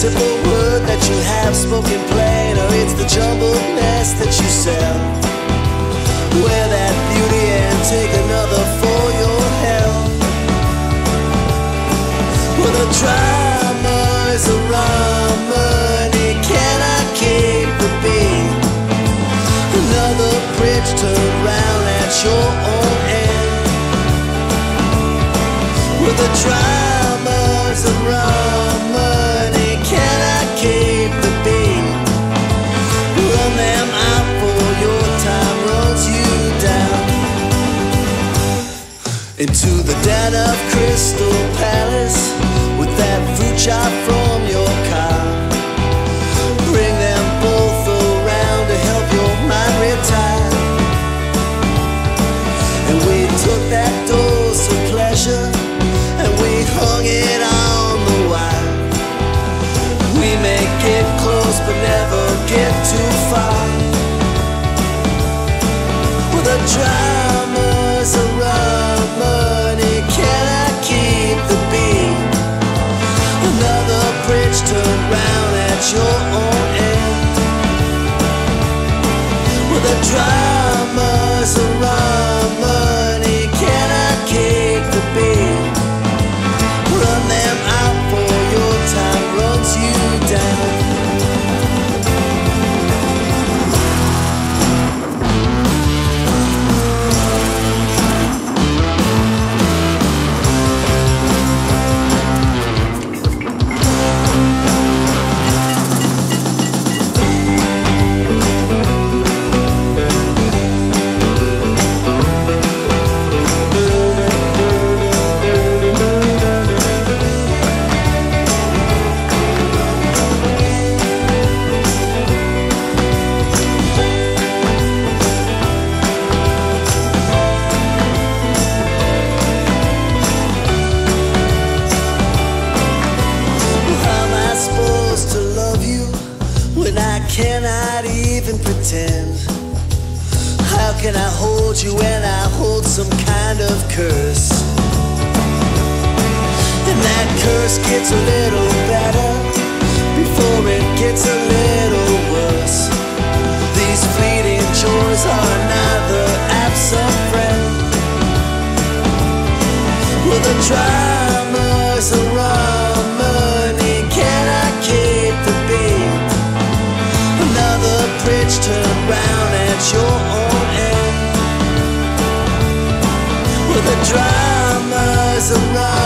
Simple word that you have spoken plain, or it's the jumbled mess that you sell. Wear that beauty and take another for your hell. Well, the drama is a drama, and it cannot keep the beat. Another bridge turned round at your own end. Well, the drama's into the den of Crystal Palace with that fruit chop from your car. Bring them both around to help your mind retire. And we took that dose of pleasure and we hung it on the wire. We may get close but never get too far. Well, the drama's pretend? How can I hold you when I hold some kind of curse? And that curse gets a little better before it gets a little worse. These fleeting joys are another absent friend. Well, the drama's turn around at your own end. Well, the drama's around.